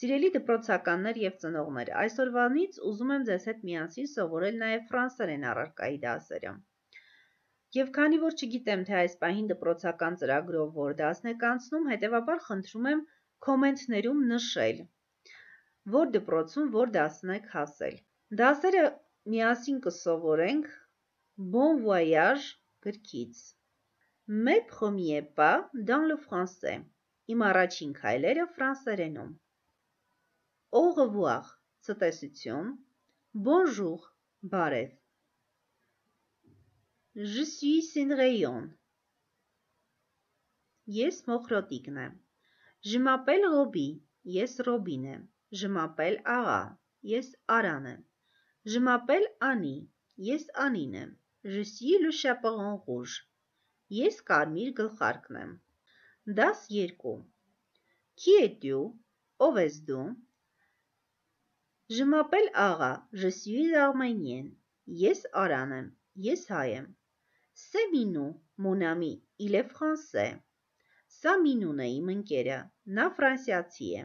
Սիրելի դպրոցականներ եւ ծնողներ, այսօրվանից ուզում եմ ձեզ հետ միասին սովորել նաեւ ֆրանսերեն առարկայի դասերը։ Եվ քանի որ չգիտեմ, թե այս պահին դպրոցական ծրագրով որ դասն եք անցնում, հետեւաբար խնդրում եմ կոմենտներում նշել, որ դպրոցում որ դասն եք հասել։ Դասերը միասին կսովորենք Bon voyage գրքից։ Mes premiers pas dans le français։ Իմ առաջին քայլերը ֆրանսերենում։ Au revoir, ցտեսություն, bonjour, բարև։ Je suis Cendrillon։ Ես մոխրոտիկն եմ։ Je m'appelle Robi, ես Ռոբին եմ։ Je m'appelle Աղա, ես Արան եմ։ Je m'appelle Ani, ես Անին եմ։ Je suis le chaperon rouge։ Ես կարմիր գլխարկն եմ։ Դաս 2 Qui es-tu? Ով ես դու? Je m'appelle Ara, je suis arménienne. Yes Aran եմ, ես հայ եմ։ C'est Minou, mon ami, il est français։ Սա Մինուն է իմ ընկերը, նա ֆրանսիացի է։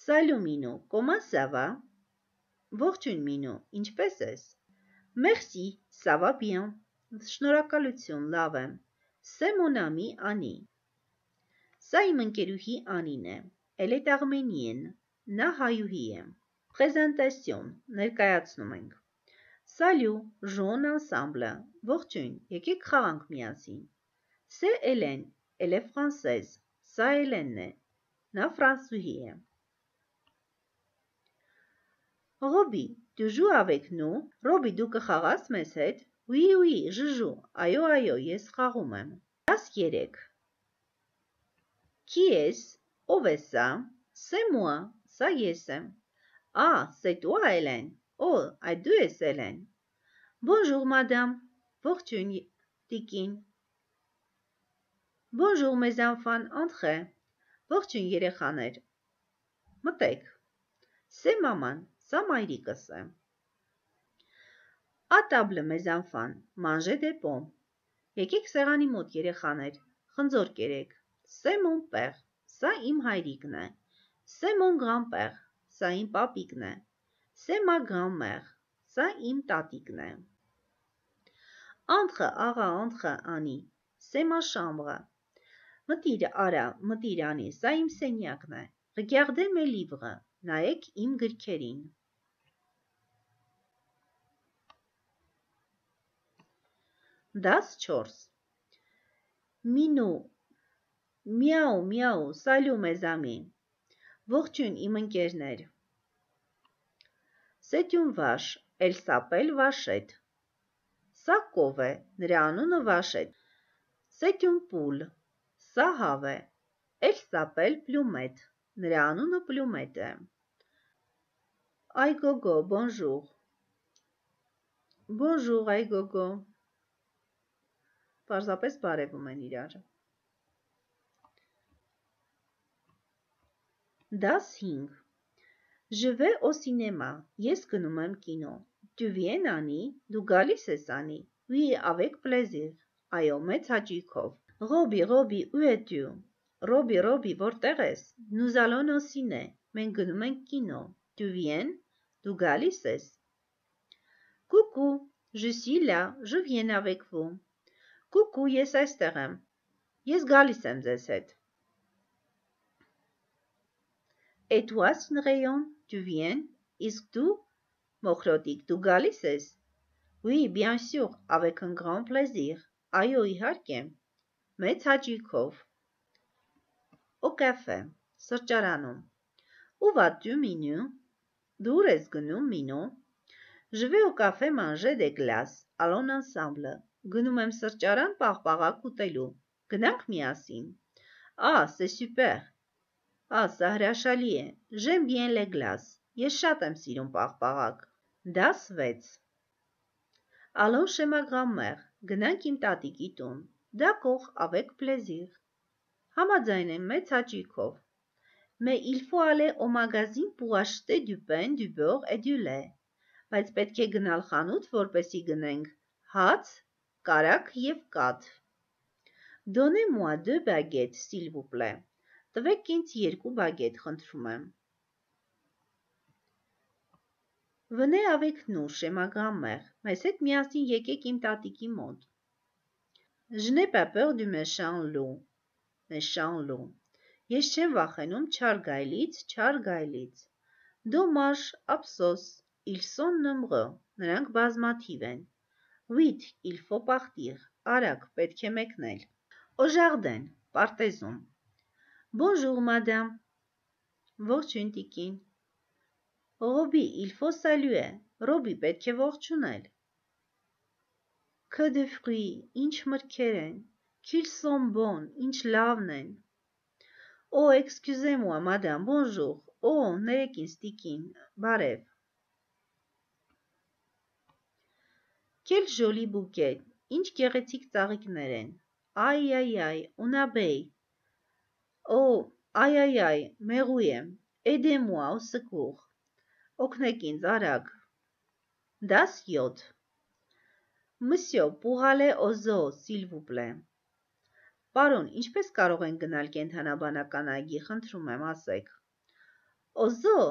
Salut Minou, comment ça va? Ողջույն Մինու, ինչպե՞ս ես։ Merci, ça va bien։ Շնորհակալություն, լավ եմ։ C'est mon ami Ani։ Սա իմ ընկերուհի Անին է։ Elle est arménienne։ Նա հայուհի է։ Presentation ներկայացնում ենք։ Salut, jouons ensemble։ Ողջույն, եկեք խաղանք միասին։ Hélène, elle est française։ Սա Հելենն է։ Նա ֆրանսուհի է։ Robi, tu joues avec nous? Robi, դու կխաղաս մեզ հետ։ Oui, oui, je joue։ Այո, այո, ես խաղում եմ։ 13 Qui est? Ով է սա? C'est moi, Սա ես եմ։ Ah, c'est toi, Hélène. Oh, այդ դու ես, Hélène։ Bonjour, madame. Ողջույն, տիկին։ Bonjour, mes enfants, entrez։ Ողջույն, երեխաներ։ Մտեք։ C'est maman, սա մայրիկս է։ À table, mes enfants, mangez des pommes։ Եկեք սեղանի մոտ, երեխաներ, խնձոր կերեք։ C'est mon père, սա իմ հայրիկն է։ C'est mon grand-père, սա իմ պապիկն է։ C'est ma grand-mère, սա իմ տատիկն է։ Entre, աղա, entre, Անի, c'est ma chambre։ Մտիր, արա, մտիր, Անի, սա իմ սենյակն է։ Regardez mes livres, նայեք իմ գրքերին։ Դաս 4 Մինու Միաու, միաու, սալյու մեզ ամին Ողջույն իմ ընկերներ։ vache, elle s'appelle Vachette։ Սա կով է, նրա անունը Վաշետ։ une poule, սա հավ է։ s'appelle Plumette, նրա անունը Plumette է։ Այ գոգո, bonjour։ Bonjour, այ գոգո։ Պարզապես բարևում են իրար։ Դաս 5 Je vais au cinéma, ես գնում եմ կինո։ Tu viens, Անի, դու գալիս ես, Անի։ Oui, avec plaisir։ Այո, մեծ հաճույքով։ Ռոբի, Ռոբի, où es-tu? Ռոբի, Ռոբի, որտեղ ես։ Nous allons au ciné։ Մենք գնում ենք կինո։ Tu viens? Դու գալիս ես։ Coucou, je suis là, je viens avec vous։ Coucou, ես այստեղ եմ։ Ես գալիս եմ ձեզ հետ։ Et toi, Cendrillon, tu viens? Իսկ դու, Մոխրոտիկ, դու գալիս ես? Oui, bien sûr, avec un grand plaisir։ Այո, իհարկե։ Մեծ հաճույքով։ Au café, սրճարանում։ Où vas-tu, Minou? Դուր ես գնում, Մինո։ Je vais au café manger des glaces. Allons ensemble։ Գնում եմ սրճարան պաղպաղակ ուտելու։ Գնանք միասին։ Ah, c'est super։ Ա, սա հրաշալի է։ J'aime bien les glaces։ Ես շատ եմ սիրում պաղպաղակ։ Դաս 6 Allons chez ma grand-mère։ Գնանք իմ տատիկի տուն։ D'accord, avec plaisir։ Համաձայն եմ մեծ au magazine pour acheter du pain, du beurre et du lait։ Բայց պետք է գնալ խանութ, որպեսի գնենք հաց, կարակ եւ կաթ։ Donnez-moi deux baguettes, s'il vous plaît։ Տվեք ինձ երկու բագետ, խնդրում եմ։ nous chez ma grand-mère։ Մեզ հետ միասին եկեք իմ տատիկի մոտ։ Je n'ai pas peur du méchant loup, méchant loup։ Ես չեմ վախենում չար գայլից, չար գայլից։ Dommage, ափսոս, ils sont nombreux։ Նրանք բազմաթիվ են։ Vite, il faut partir։ Արագ, պետք է մեկնել։ Au jardin, պարտեզում։ Bonjour, madame։ Ողջույն, տիկին։ Roby, il faut saluer։ Roby, պետք է ողջունել։ Que de fruits, ինչ մրգեր են։ Qu'ils sont bons, ինչ լավն են։ Oh, excusez-moi, madame, bonjour։ Oh, ներեք ինձ, տիկին, բարև։ Quel joli bouquet, ինչ գեղեցիկ ծաղիկներ են։ Այ այ այ, ունաբեյ։ Օ, այ այ այ, մեղու եմ։ au secours։ Օգնեք ինձ արագ։ aller au zoo, s'il vous plaît։ Պարոն, ինչպես կարող են գնալ կենթանաբանական այգի, խնդրում եմ, ասեք։ zoo,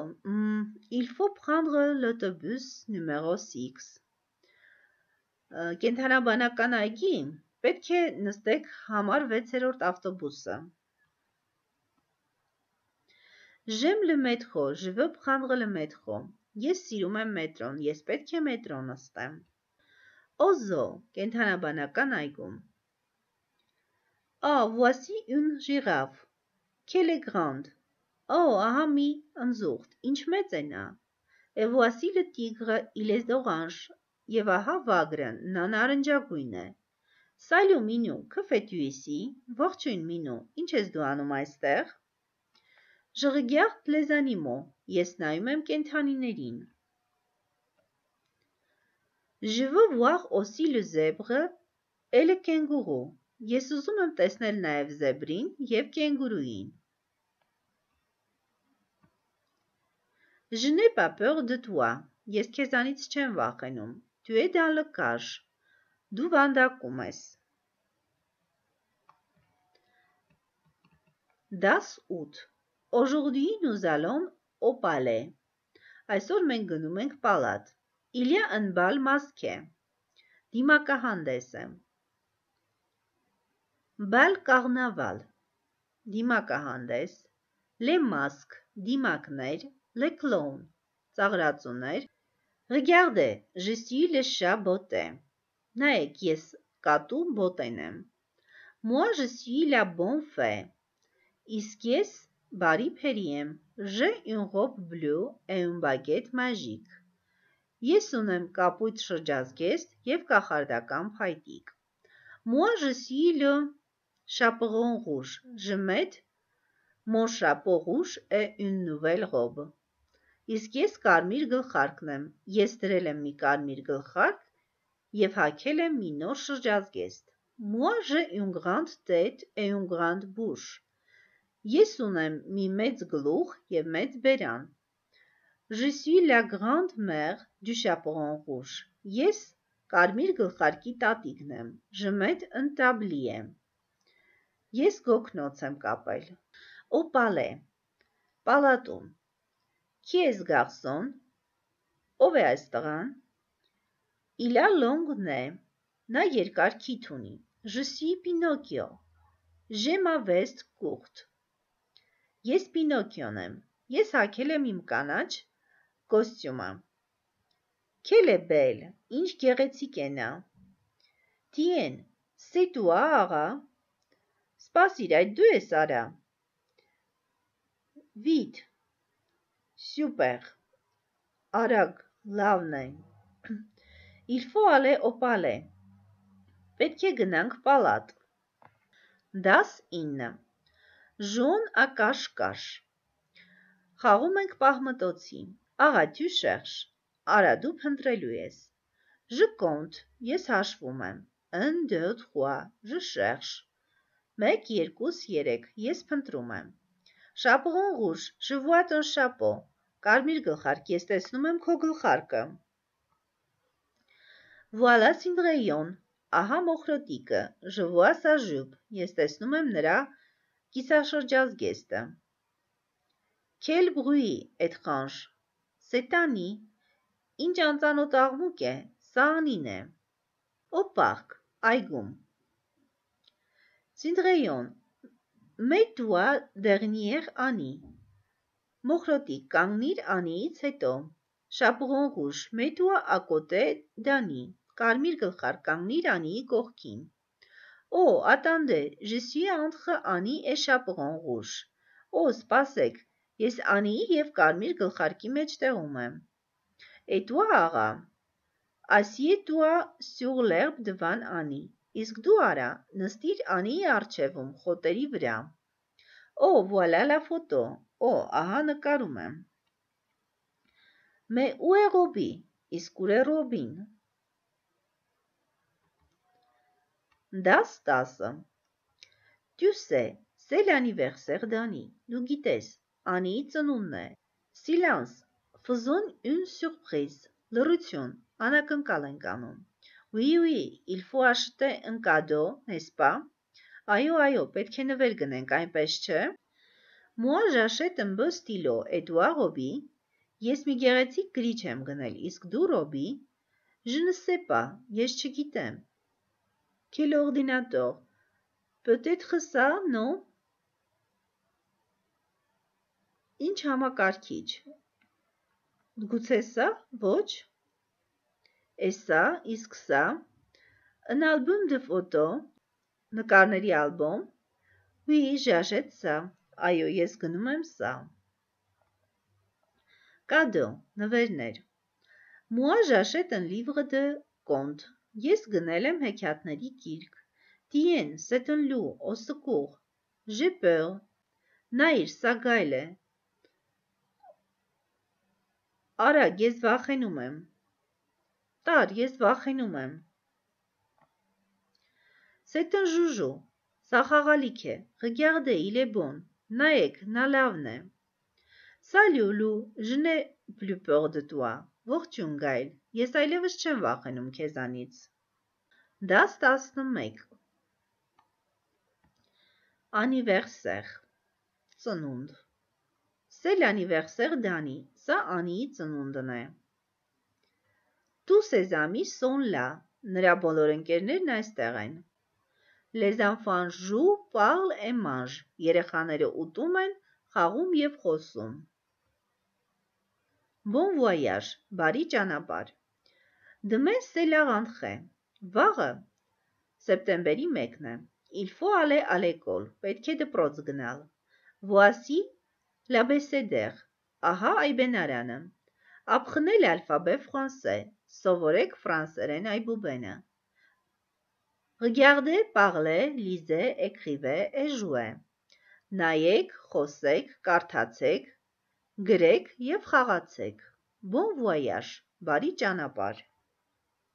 il faut prendre l'autobus numéro 6 կենթանաբանական այգի պետք է նստեք համար 6-րդ ավտոբուսը։ Le métro, je veux prendre le métro։ Ես սիրում եմ մետրոն, ես պետք է մետրո նստեմ։ Օզո, կենթանաբանական այգում։ Ah, voici une girafe. Quelle est grande. Oh, ահա մի ընձուղտ, ինչ մեծ է նա։ Et voici le tigre, il est orange. Եվ ահա վագրը, նա նարնջագույն է։ Սալյու Մինու, que fais-tu ici? Ողջույն Մինու, ինչ ես դու անում այստեղ? Les animaux. Ես նայում եմ voir aussi le zèbre et le kenguru. Ես ուզում եմ տեսնել նաև զեբրին եւ կենգուրուին։ peur de toi. Ես քեզանից չեմ վախենում։ es dans le cage. Դու վանդակում ես։ Das ut. Aujourd'hui nous allons au palais. Այսօր մենք գնում ենք պալատ։ Il y a un bal masqué. Դիմակահանդես է։ Bal carnaval. Դիմակահանդես։ Les masques. Դիմակներ։ Les clowns. Ծաղրածուներ Regardez, je suis le chat botté. Նայեք, ես կատու բոտեն եմ։ Moi, je suis la bonne fée. Իսկ ես բարի փերի եմ։ robe bleue et une baguette magique. Ես ունեմ կապույտ շրջազգեստ եւ կախարդական փայտիկ։ Moi, je suis le chaperon rouge. Je mets mon chapeau rouge et une nouvelle robe. Իսկ ես կարմիր գլխարկն եմ, ես դրել եմ մի կարմիր գլխարկ և հագել եմ մի նոր շրջազգեստ։ Moi j'ai une grande tête et une grande bouche։ Ես ունեմ մի մեծ գլուխ և մեծ բերան։ Je suis la grand-mère du chaperon rouge։ Ես կարմիր գլխարկի տատիկն եմ։ Je mets un tablier։ Ես գոգնոց եմ կապել։ Au palais։ Պալատում։ Qui est ce garçon? Ով է այս տղան? Il a long nez. Նա երկար քիթ ունի։ Je suis Pinocchio. J'ai ma veste courte. Ես Պինոկիոն եմ։ Ես հագել եմ իմ կանաչ կոստյումը։ belle. Ինչ գեղեցիկ է նա։ Tien, c'est toi, աղա։ Սպասիր, այդ դու ես արա։ Vite, Super. Արագ, լավն է։ Il faut aller au palais. Պետք է գնանք պալատ։ Das 9. À cache-cache. Խաղում ենք պահմտոցի։ Աղա, tu cherches. Արա, դու փնտրելու ես։ compte. Ես հաշվում եմ։ 1 2 3. Je cherche. 1 2 3. Ես փնտրում եմ։ je vois ton chapeau. Կարմիր գլխարկ, ես տեսնում եմ քո գլխարկը։ Voilà Cendrillon, ահա մոխրոտիկը, sa jupe, ես տեսնում եմ նրա կիսաշրջազգեստը։ bruit étrange։ C'est Annie։ Ինչ անծանոթ աղմուկ է, սա Անին է։ parc, այգում։ Cendrillon, mets-toi derrière Annie։ Մոխրոտիկ, կանգնիր Անիից հետո։ rouge, mets-toi à côté d'Annie։ Կարմիր գլխարկ, կանգնիր Անիի կողքին։ Oh, attendez, je suis entre Annie et Chaperon rouge։ Օ, սպասեք, ես Անիի եւ կարմիր գլխարկի մեջտեղում եմ։ Et toi, աղա, assieds-toi sur l'herbe devant Annie։ Իսկ դու արա, նստիր Անիի առջևում, խոտերի վրա։ Oh, voilà la photo։ Օ, ահա նկարում եմ։ Mais où est Robbie։ Իսկ ուր է Ռոբին։ Դաս 10-ը։ Tu sais, c'est l'anniversaire d'Annie։ Դու գիտես, Անիի ծնունդն է։ Silence, Faisons une surprise. Լռություն, անակնկալ ենք անում։ Oui, oui, il faut acheter un cadeau, n'est-ce pas? Այո, այո, պետք է նվեր գնենք, այնպես չէ։ Moi j'achète un beau stylo, et toi, Robbie? Ես մի գեղեցիկ գրիչ եմ գնել, իսկ դու, Robbie? Je ne sais pas, ես չգիտեմ։ Quel ordinateur? Peut-être ça, non? Ինչ համակարգիչ, Գուցե սա, ոչ։ Էսա, իսկ սա, un album de photo, նկարների ալբոմ, oui, j'achète ça, այո, ես գնում եմ սա։ Cadeau, նվերներ։ Moi j'achète un livre de contes, ես գնել եմ հեքիաթների գիրք։ au secours, j'ai peur։ Նայր, սա գայլ է, Արագ, ես վախենում եմ։ Տար, ես վախենում եմ։ un joujou։ Սա խաղալիք է։ Regardez, il est bon։ Նայեք, նա լավն է։ Lou, je n'ai plus peur de toi։ Ողջույն Գայլ, ես այլևս չեմ վախենում քեզանից։ Դաս 11 Anniversaire ծնունդ C'est l'anniversaire d'Annie Սա Անիի ծնունդն է։ ses amis sont là։ Նրա բոլոր ընկերներն այստեղ են։ Les enfants jouent, parlent et mangent։ Երեխաները ուտում են, խաղում եւ խոսում։ Bon voyage, բարի ճանապարհ։ c'est la rentrée։ Վաղը սեպտեմբերի 1-ն է։ aller à l'école։ Պետք է դպրոց գնալ։ Voici l'abécédaire։ Ահա այբենարանը։ Apprenez l'alphabet français. Սովորեք ֆրանսերեն այբուբենը։ Regardez, parlez, lisez, écrivez et jouez։ Նայեք, խոսեք, կարդացեք, գրեք եւ խաղացեք։ Bon voyage, բարի ճանապարհ։